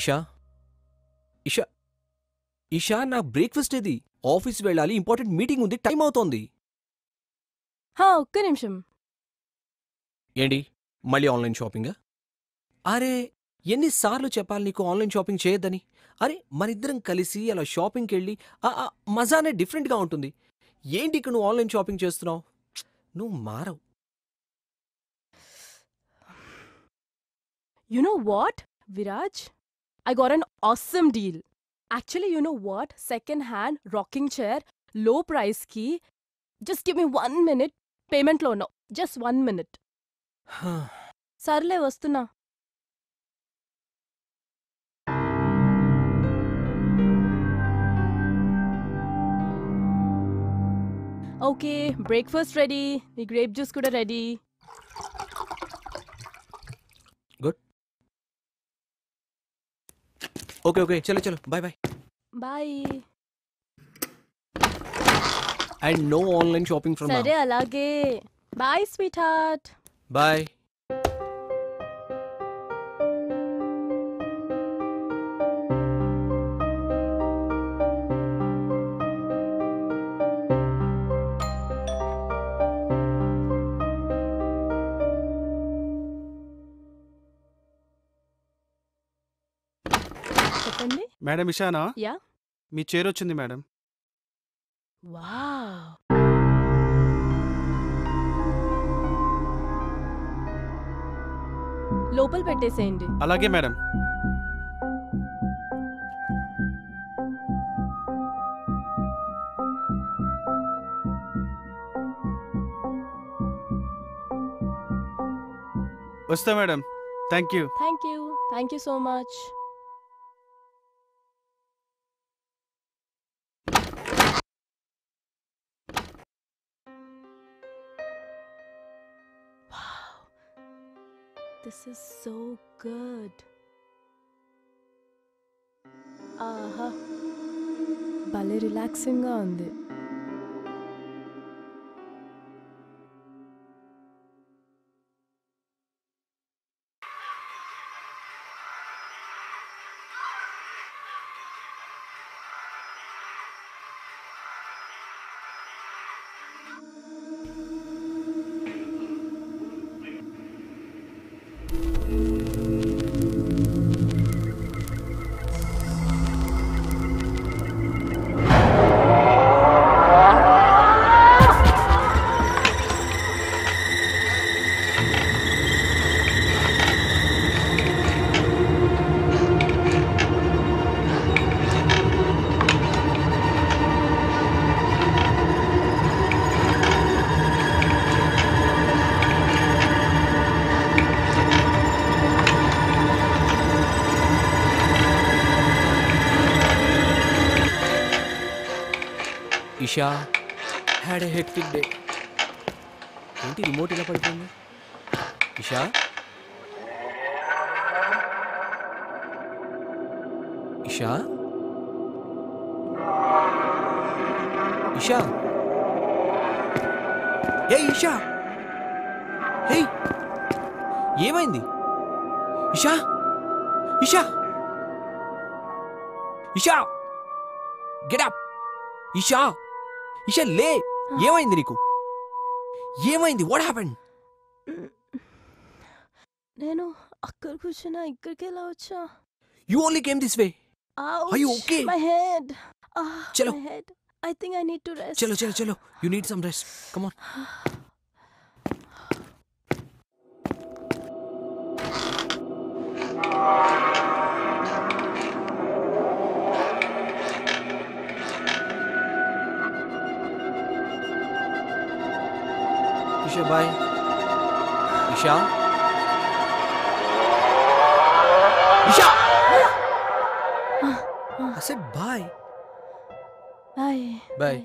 ఇషా? ఇషా? ఇషా నా బ్రేక్ఫాస్ట్ ఏది? ఆఫీస్ వెళ్ళాలి ఇంపార్టెంట్ మీటింగ్ ఉంది టైం అవుతోంది. హా ఒక్క నిమిషం. ఏంటి? మళ్ళీ ఆన్లైన్ షాపింగా? అరే ఎన్నిసార్లు చెప్పాలి నీకు ఆన్లైన్ షాపింగ్ చేయొద్దని? అరే మనిద్దరం కలిసి అలా షాపింగ్కి వెళ్ళి ఆ ఆ మజానే డిఫరెంట్గా ఉంటుంది. ఏంటి ఇక్కడ నువ్వు ఆన్లైన్ షాపింగ్ చేస్తున్నావు? నువ్వు మారవు. You know what, Viraj? I got an awesome deal. Actually, you know what? Second hand rocking chair, low price key. Just give me one minute. Payment no. Just one minute. సర్లే వస్తున్నా okay breakfast ready నీ grape juice కూడా ready okay okay చలో చలో bye bye bye and no online shopping from సరే అలాగే bye sweetheart bye madam ఇషానా yeah. మీ చైర్ వచ్చింది మేడం. వావ్. లోపల పెట్టేసేయండి. అలాగే మేడం. వస్తా madam. Thank you thank you thank you so much. This is so good ఆహా భలే రిలాక్సింగ్గా ఉంది. Isha had a hectic day ఏంటి రిమోట్ ఇలా పడిపోయింది ఇషా ఇషా ఇషా ఏ ఇషా హే ఏమైంది? ఇషా ఇషా ఇషా గెట్ అప్ ఇషా లే. ఏమైంది నీకు? ఏమైంది? వాట్ హ్యాపెండ్ నేను అక్కడ కూర్చున్నా ఇక్కడికి ఎలా వచ్చా? You only came this way Are you okay? My head. My head I think I need to rest చలో చలో చలో you need some rest come on Isha bay. Isha? Isha! I said bye. Bye. Bye.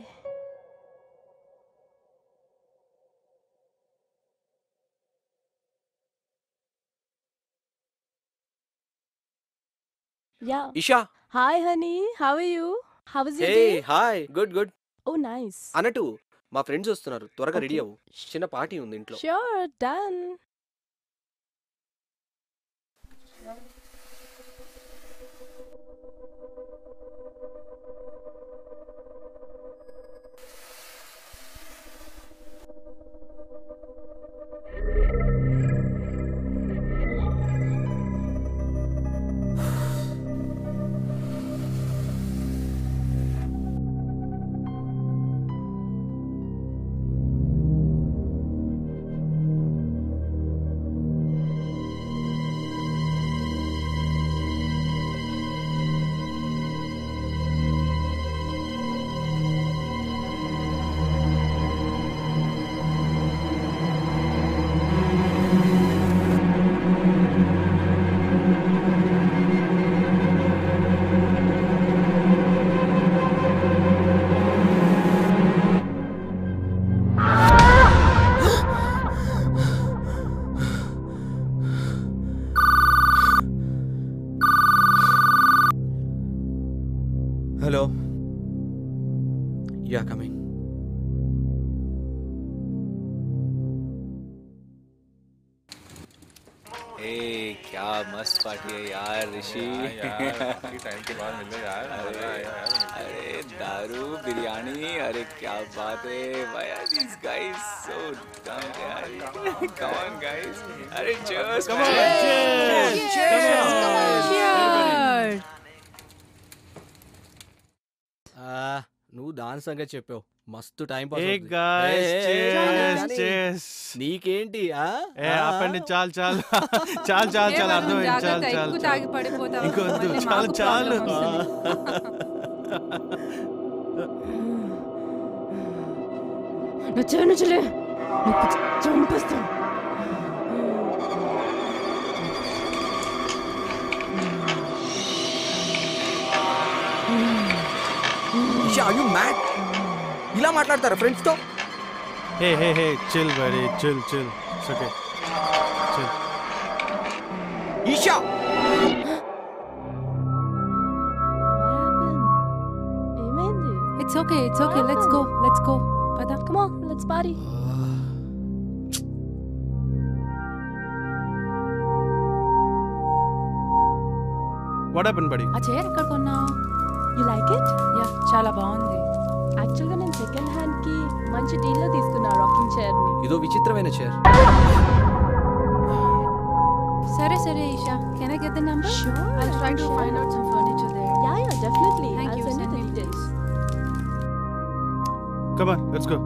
Yeah. Isha. Hi, honey. How are you? How was your day? Hey, hi. Good, good. Oh, nice. Anatu, మా friends వస్తున్నారు. త్వరగా ready. అవ్వు. చిన్న party ఉంది ఇంట్లో. Sure done. अरे क्या मस्त पार्टी है यार ऋषि। टाइम के बाद मिले यार अरे अरे दारू बिरयानी अरे क्या बात है। भाई दिस गाइस सो डम यार? कम ऑन गाइस अरे cheers come on cheers cheers నువ్వు దాని సంగతి చెప్పావు మస్తు time pass guys, cheers, cheers. నీకేంటి ఆ? ఏ? ఆపండి చాలు చాలు చాలు చాలు చాలు అర్థమైంది చాలు చాలు ఎక్కువ చాలు తాగి పడిపోతావు ఇంకొద్దు, మళ్ళీ చాలు, మాకు చాలు. problem వస్తుంది. నచ్చే నచ్చలే నీకు చంపేస్తాను ఇషా, are you mad? ఇలా మాట్లాడతారా ఫ్రెండ్స్తో hey hey hey chill bury chill chill okay chill Isha It's okay, it's okay. Let's go, let's go. పద. Come on, let's party. వడపన్ పడి ఆ చైర్ ఎక్కడ కొన్నావు? యు లైక్ ఇట్ యా చాలా బాగుంది. యాక్చువల్గా నేను సెకండ్ హ్యాండ్కి మంచి డీల్లో తీసుకున్నా రాకింగ్ చైర్ని ఇదో విచిత్రమైన చైర్ సరే సరే Eesha. Can I get the number sure I try to find out some furniture there yeah yeah definitely thank you so much come on let's go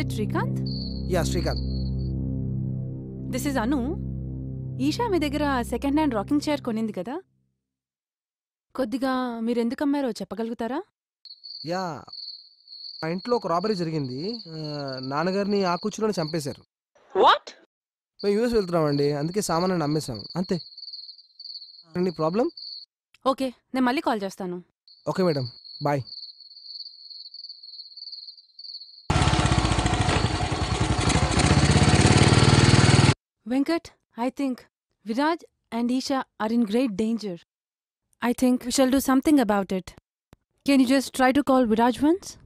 is it Srikanth yeah Srikanth this is Anu Eesha మీ దగ్గర second hand rocking chair కొనింది కదా? కొద్దిగా మీరు ఎందుకు అమ్మారో చెప్పగలుగుతారా? Yeah మా ఇంట్లో ఒక రాబరీ జరిగింది. ఆ, నాన్నగారిని ఆ కూర్చులోనే చంపేశారు. What? మేము యూఎస్ వెళ్తున్నామండి. అందుకే సామాన్ని అమ్మేశాం అంతే. నీ ప్రాబ్లం ఓకే నేను మళ్ళీ కాల్ చేస్తాను. Okay madam bye Venkat, I think Viraj and Isha are in great danger. I think we shall do something about it. Can you just try to call Viraj once?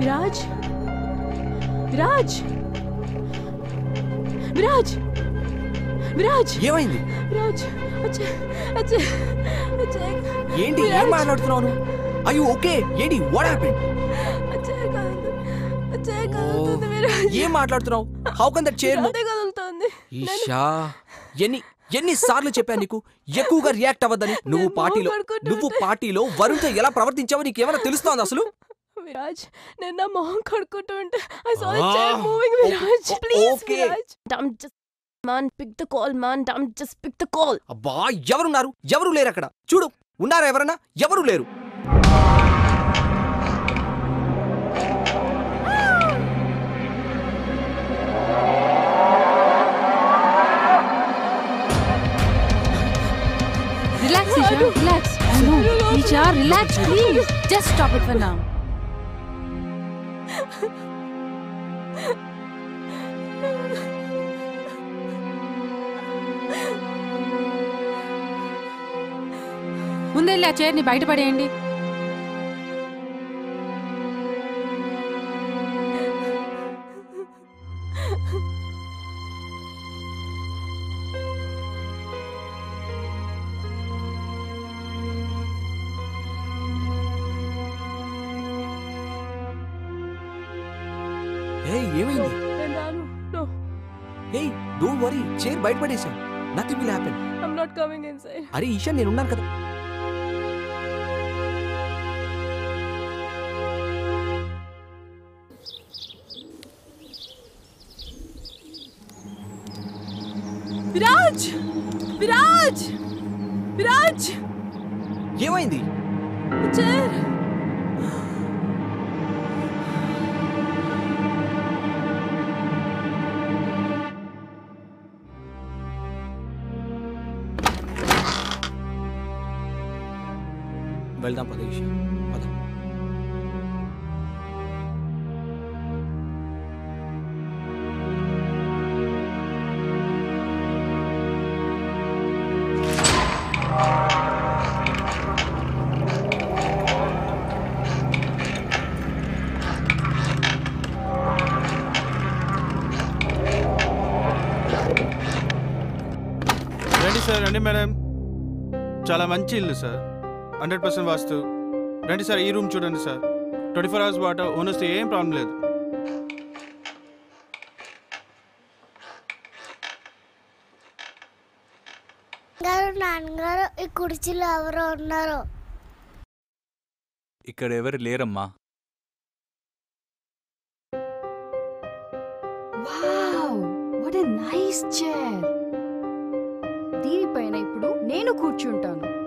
Viraj Viraj Viraj Viraj ఏమైంది విరాజ్ అచ్చే అచ్చే అచ్చే ఏంటి ఏం నువ్వు అయ్యో ఓకే ఏంటి వాట్ విరాజ్ ఏం మాట్లాడుతున్నావు? How can that chair Isha ఎన్ని ఎన్ని సార్లు చెప్పాను నీకు? ఎక్కువగా రియాక్ట్ అవ్వద్దని నువ్వు పార్టీలో నువ్వు పార్టీలో వరుణ్తో ఎలా ప్రవర్తించావో నీకేమైనా తెలుస్తోంది అసలు? విరాజ్ నేను నా మొహం కడుక్కుంటుంటే I saw the chair moving Viraj please. Viraj. Man pick the call man damn just pick the call అబ్బా ఎవరున్నారు ఎవరు లేరు అక్కడ చూడు ఉన్నారా ఎవరన్నా ఎవరు లేరు Relax, Isha. Relax. I know. Isha, relax, please. Just stop it for now. వెళ్ళి ఆ చైర్ని బయటపడేయండి. ఏమైంది? Worry chair బయటపడేశాం nothing will happen I not coming అరే ఈషా నేను కదా. విరాజ్ విరాజ్ విరాజ్ ఏమైంది చైర్ వెళ్దాం పద చాలా మంచి ఇల్లు సార్. హండ్రెడ్ పర్సెంట్ వాస్తు. రండి సార్ ఈ రూమ్ చూడండి sir. Twenty four hours water owners ఏం ప్రాబ్లం లేదు. గారు నాన్నగారు ఈ కుర్చీలో ఎవరో ఉన్నారు. ఇక్కడ ఎవరు లేరమ్మా. Wow what a nice chair. నేను కూర్చుంటాను.